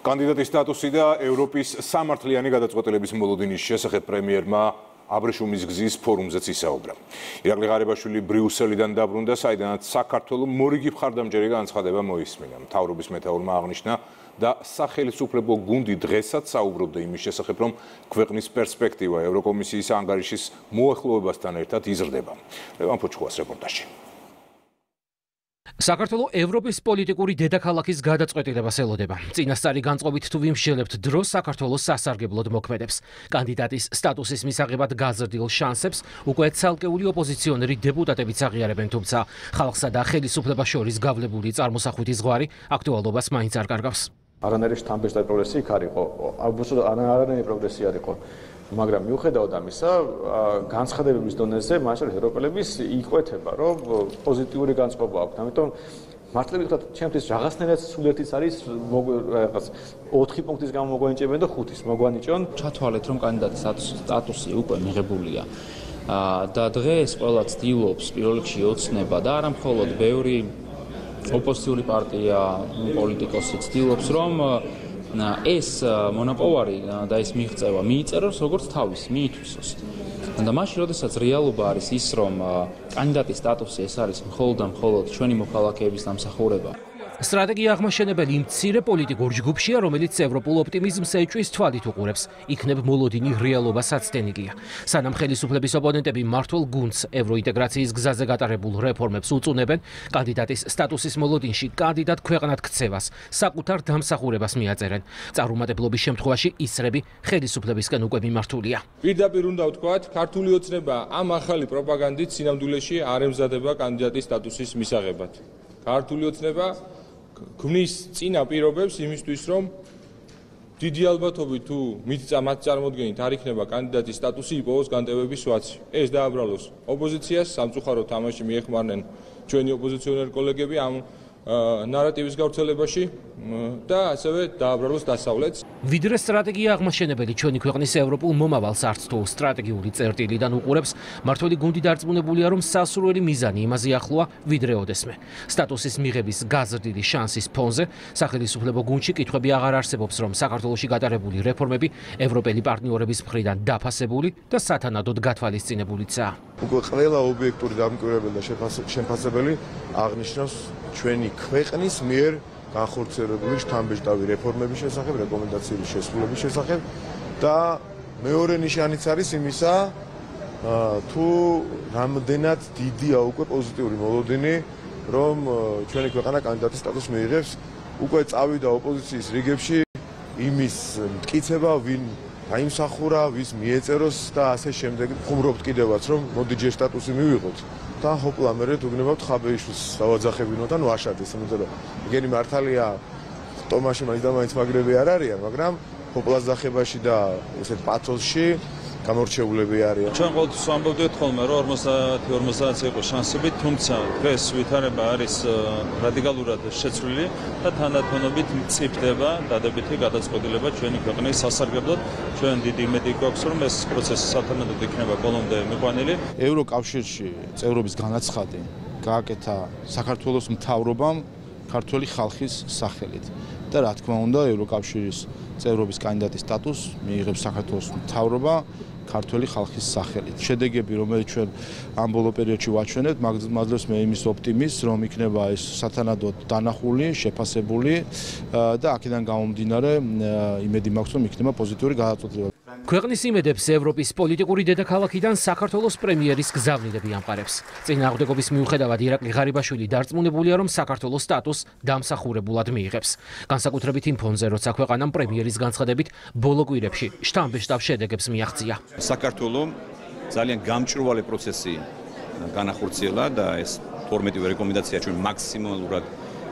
კანდიდატის სტატუსი და ევროპის სამართლიანი გადაწყვეტილების მოლოდინის შესახებ პრემიერმა აბრეშუმის გზის ფორუმზეც ისაუბრა. ირაკლი ღარიბაშვილი ბრიუსელიდან დაბრუნდა, საიდანაც საქართველოს მორიგი მხარდამჭერი განცხადება მოისმინა. მთავრობის მეტაურმა აღნიშნა და სახელმწიფო გუნდი დღესაც საუბრობდა იმის შესახებ, რომ ქვეყნის პერსპექტივა ევროკომისიის ანგარიშის მოახლოებასთან ერთად იზრდება. ლევან ფოჩხუას რეპორტაჟი. საქართველოს ევროპის პოლიტიკური დედაქალაქის გადაწყვეტილებას ელოდება. წინასწარი განწყობით თუ ვიმშელებთ დროს საქართველოს სასარგებლოდ მოქმედებს. კანდიდატის სტატუსის მისაღებად გაზრდილ შანსებს უკვე ცალკეული ოპოზიციონერი დეპუტატებიც აღიარებენ, თუმცა ხალხსა და ხელისუფლებას შორის გავლებული წარმოსახვითი ზღვარი აქტუალობას მაინც არ კარგავს. არანაირი შთამბეჭდავი პროგრესი იქ არ იყო. აუცილებლად არანაირი პროგრესი არ იყო. მაგრამ მიუხედავად ამისა, განცხადებების დონეზე მასშტაბით ევროპელების იყვეთება, რომ პოზიტიური განწყობა აქვს. ამიტომ მართლები თქვა, ჩემთვის რაღაცნაირად სულეთის არის რაღაც 4 პუნქტის გამო მოგვანიჭებენ და 5-ის მოგვანიჭონ. ჩათვალეთ, რომ კანდიდატის სტატუსი უკვე მიღებულია. და დღეს ყველა ცდილობს პირველ რიგში ოცნება და არა მხოლოდ ბევრი ოპოზიციური პარტია, პოლიტიკოსი ცდილობს, რომ ეს მონოპოლარი და ეს მიღწევა მიიწეროს როგორც თავის მიითვისოს. და მაშინ, როდესაც რეალობა არის ის, რომ კანდიდატის სტატუსი ეს არის მხოლოდ და მხოლოდ ჩვენი მოქალაქეების დამსახურება. სტრატეგია აღმაშენებელი მცირე პოლიტიკურ ჯგუფშია, რომელიც ევროპულ ოპტიმიზმს ეჭვის თვალით უყურებს. იქნებ მოლოდინი რეალობა საცდენიგია. სანამ ხელისუფლების ოპონენტები მართულ გუნდს ევროინტეგრაციის გზაზე გატარებულ რეფორმებს უწუნებენ, კანდიდატის სტატუსის მოლოდინში კანდიდატ ქვეყნად ქცევას, საკუთარ დამსახურებას მიაწერენ. წარუმატებლობის შემთხვევაში ისრები ხელისუფლებისკენ უკვე მიმართულია. პირდაპირ უნდა ვთქვათ, ქართული ოცნება ამ ახალი პროპაგანდით სინამდვილეში არ ემზადება კანდიდატის სტატუსის მისაღებად. ქართული ოცნება ქმნის წინა პირობებს იმისთვის, რომ დიდი ალბათობით თუ მით წამათ წარმოდგენით არ იქნება კანდიდატის სტატუსი იპოვოს განტევების სვაცი. ეს დააბრალოს ოპოზიციას, სამწუხარო თამაში მიეხმარნენ ჩვენი ოპოზიციონერი კოლეგები ამ ნარატივის გავრცელებაში და ასევე დააბრალოს დასავლეთს. ვიდრე სტრატეგია აღმაშენებელი ჩვენი ქვეყნის ევროპულ მომავალს არც თუ სტრატეგიული წერტილიდან უყურებს, მართველი გუნდი დარწმუნებულია, რომ სასურველი მიზანი იმაზე ახლოა, ვიდრე ოდესმე. სტატუსის მიღების გაზრდილი შანსის ფონზე სახელმწიფო გუნდში კითხვები აღარ არსებობს, რომ საქართველოსი გატარებული რეფორმები ევროპელი პარტნიორების მხრიდან დაფასებული და სათანადოდ გათვალისწინებულიცაა. უკვე ყველა ობიექტური დამკვირვებელი და შეფასებელი აღნიშნავს ჩვენი ქვეყნის მიერ განხორციელებული შთამბეჭდავი რეფორმების შესახებ, რეკომენდაციების შესრულების შესახებ და მეორე ნიშანიც არის იმისა, თუ რამდენად დიდია უკვე პოზიტიური მოლოდინი, რომ ჩვენი ქვეყანა კანდიდატის სტატუსს მიიღებს, უკვე წავიდა ოპოზიციის რიგებში იმის მტკიცება, ვინ აიმსახურა, ვის მიეწეროს და ასე შემდეგ. ხუმრობთ კიდევაც, რომ მოდი ჯერ სტატუსი მივიღოთ. და ჰოპლა მე თუ გნებავთ ხაბეიშვილს დავაძახებინოდან ვაშადეს იმიტომ რომ იგენი მართალია ტომაში მაინც და მაინც მაგრები არ არიან მაგრამ ჰოპლას ძახებაში და ესეთ პათოსში გამორჩეულები არიან. ჩვენ ყოველთვის ვამბობდით ხოლმე, რომ 50-50 იყო შანსები, თუმცა დღეს ვითარება არის რადიკალურად შეცვლილი და თანდათანობით მწიფდება დადებითი გადაწყვეტილება ჩვენი ქვეყნის სასარგებლოდ. ჩვენ დიდი იმედი გვაქვს, რომ ეს პროცესი სათანადოდ იქნება ბოლომდე მიყვანილი. ევროკავშირში წევრობის განაცხადი გააკეთა საქართველოს მთავრობამ ქართული ხალხის სახელით. და რა თქმა უნდა, ევროკავშირის წევრობის კანდიდატის სტატუსს მიიღებს საქართველოს მთავრობა ქართული ხალხის სახელით. შედეგები, რომელიც ჩვენ ამ ბოლო პერიოდში ვაჩვენებთ, მაგდროს მე იმის ოპტიმიზმს, რომ იქნება ეს სათანადოდ დანახული, შეფასებული და აქედან გამომდინარე იმედი მაქვს, რომ იქნება პოზიტიური გადაწყვეტილება. ქვეყნის იმედებს ევროპის პოლიტიკური დედაქალაქიდან საქართველოს პრემიერის გზავნილები ამყარებს. წინააღმდეგობის მიუხედავად ირაკლი ღარიბაშვილი დარწმუნებულია, რომ საქართველოს სტატუსს დამსახურებულად მიიღებს. განსაკუთრებით იმ ფონზე, როცა ქვეყანამ პრემიერის განცხადებით ბოლო კვირებში შტამბეშტაბ შედეგებს მიაღწია. საქართველოს ძალიან გამჭრვალე პროცესი განახორციელა და ეს 12 რეკომენდაცია ჩვენ მაქსიმალურად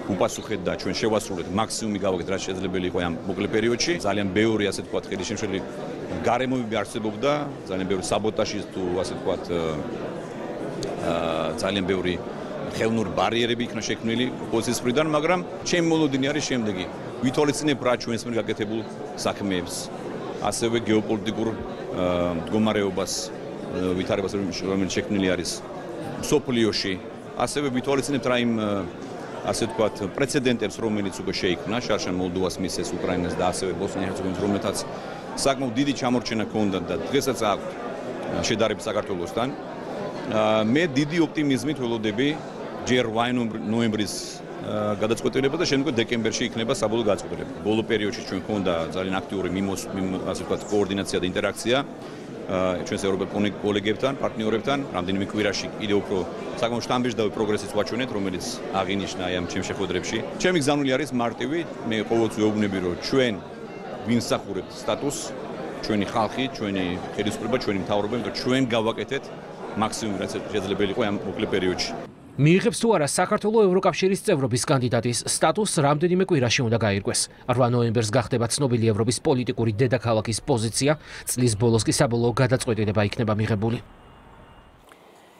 უპასუხეთ და ჩვენ შევასრულეთ მაქსიმუმი გავაკეთეთ რაც შეიძლება იყო ამ მოკლე პერიოდში ძალიან ბევრი ასე თქვა ხელი შემშელი გარემოები არსებობდა. ძალიან ბევრი საბოტაჟი თუ ასე თქვა აა ძალიან ბევრი ხელნურ ბარიერები იქნა შექმნილი ოპოზიციის მხრიდან მაგრამ ჩემი მოლოდინი არის შემდეგი. ვითვალისწინებ რა ჩვენს მიერ გაკეთებულ საქმეებს. ასევე გეოპოლიტიკურ მდგომარეობას ვითარებას რომელიც შექმნილი არის სოფლიოში. ასევე ვითვალისწინებ რა იმ ასე ვთქვათ, პრეცედენტებს, რომელიც უკვე შეიქმნა, შარშან მოლდოვას მისეს უკრაინას და ასევე ბოსნია-ჰერცეგოვინის, რომელთაც საკმაოდ დიდი ჩამორჩენა ჰქონდა და დღესაც აქვს შედარებით საქართველოსთან. მე დიდი ოპტიმიზმით ველოდები ჯერ ნოემბრის გადაწყვეტილება და შემდგომ დეკემბერში იქნება საბოლოო გადაწყვეტილება. ბოლო პერიოდში ჩვენ ქონდა ძალიან აქტიური მიმოს ასე ვთქვათ კოორდინაცია და ინტერაქცია ჩვენს ევროპელ კოლეგებთან, პარტნიორებთან, რამდენიმე კვირაში კიდევ უფრო საკმაოდ შთამბეჭდავი პროგრესიც ვაჩვენეთ, რომელიც აღინიშნა აი ამ ჩემ შეხვედრებში. ჩემი გზანული არის მარტივი, მე ყოველთვის ვეუბნები რომ ჩვენ ვინსახურებთ სტატუსს, ჩვენი ხალხი, ჩვენი ხელისუფლება, ჩვენი მთავრობა, იმიტომ ჩვენ გავაკეთეთ მაქსიმუმ რაც შეიძლება იყო ამ მოკლე პერიოდში. მიიღებს თუ არა საქართველოს ევროკავშირის წევრობის კანდიდატის სტატუსს რამდენიმე კვირაში უნდა გაირკვეს. 8 ნოემბერს გახდება ცნობილი ევროპის პოლიტიკური დედაქალაქის პოზიცია, წლის ბოლოს კი საბოლოო გადაწყვეტილება იქნება მიღებული.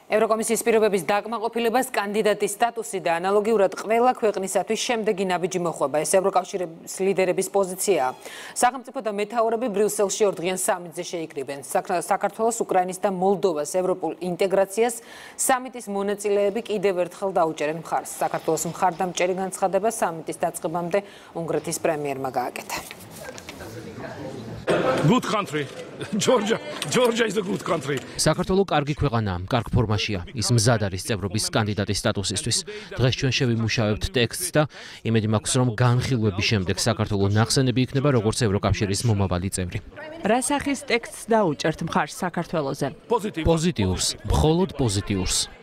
ევროკომისიის პირობების დაკმაყოფილებას კანდიდატის სტატუსი და ანალოგიურად ყველა ქვეყნისათვის შემდეგი ნაბიჯი მოხვება. ეს ევროკავშირის ლიდერების პოზიციაა. სახელმწიფო და მეთაურები ბრიუსელში ორდღიან სამიტზე შეიკრიბნენ. საქართველოს, უკრაინის და მოლდოვას ევროპულ ინტეგრაციას სამიტის მონაწილეები კიდევ ერთხელ დაუჭერენ მხარს. საქართველოს მხარდამჭერი განცხადება სამიტის დაწყებამდე უნგრეთის პრემიერმა გააკეთა. Good country. Georgia georgia is a good country. საქართველოს კარგი ქვეყანაა კარგ ფორმაშია. ის მზად არის წევრობის კანდიდატის სტატუსისთვის. დღეს ჩვენ შევიმუშავებთ ტექსტს და იმედი მაქვს რომ განხილვების შემდეგ საქართველოს ნახსენები იქნება როგორც ევროკავშირის მომავალი წევრი. რა სახის ტექსტს დაუჭერთ მხარს საქართველოსზე პოზიტიურს მხოლოდ პოზიტიურს